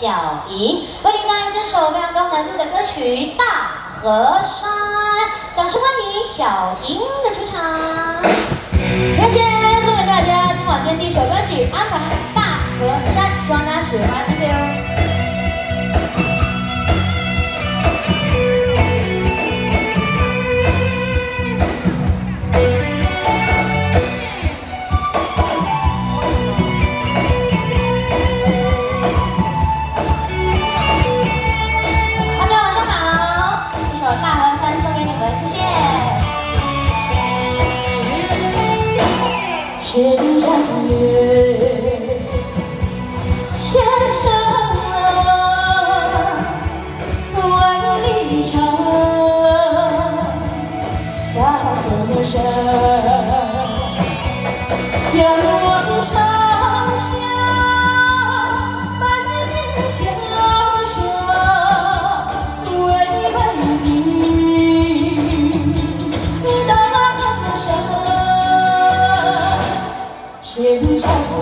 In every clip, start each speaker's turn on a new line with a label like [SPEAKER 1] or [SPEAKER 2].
[SPEAKER 1] 小莹，为您带来这首非常高难度的歌曲《大河山》，掌声欢迎小莹的出场。谢谢，送给大家今晚间第一首歌曲安排《大河山》，希望大家喜欢谢谢哦。
[SPEAKER 2] 千山月，千山浪，万里长，大河山，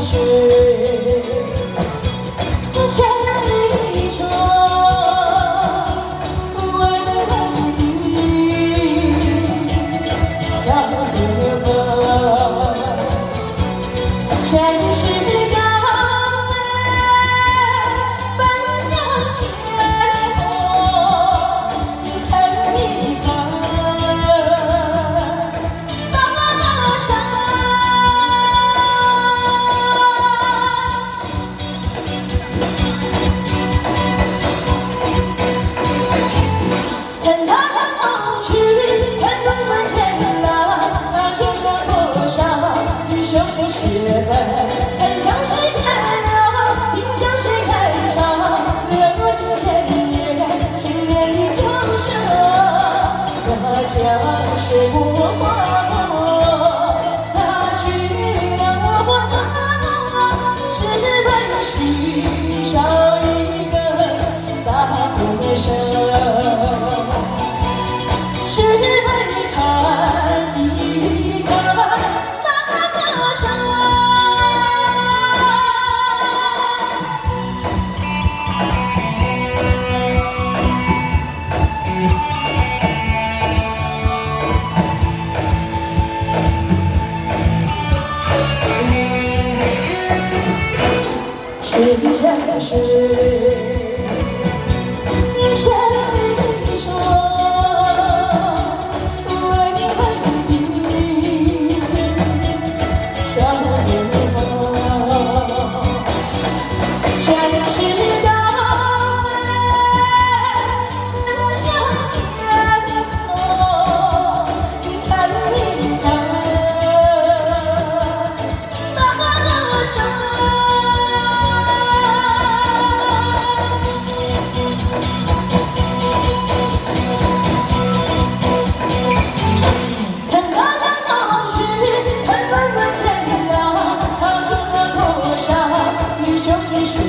[SPEAKER 2] 千那江水我划过，千山水，上英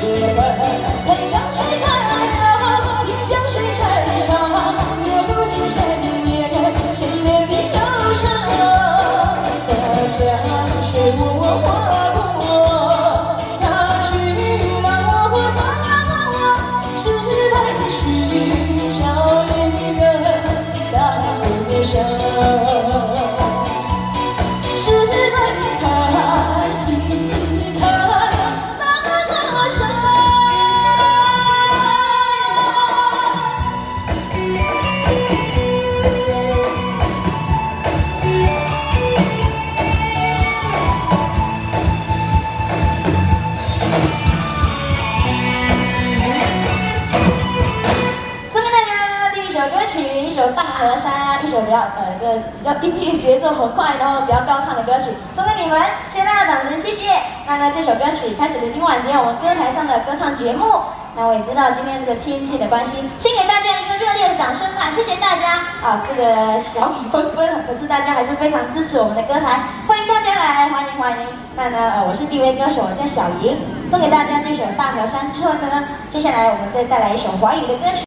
[SPEAKER 2] 《大河山》，一
[SPEAKER 1] 首比较呃这比较音乐节奏很快，然后比较高亢的歌曲，送给你们，谢谢大家掌声，谢谢。那呢这首歌曲开始了今晚今天我们歌台上的歌唱节目。那我也知道今天这个天气的关系，先给大家一个热烈的掌声吧，谢谢大家啊！这个小雨纷纷，可是大家还是非常支持我们的歌台，欢迎大家来，欢迎欢迎。那呢呃我是第一位歌手，我叫小莹，送给大家这首《大河山》之后呢，接下来我们再带来一首华语的歌曲。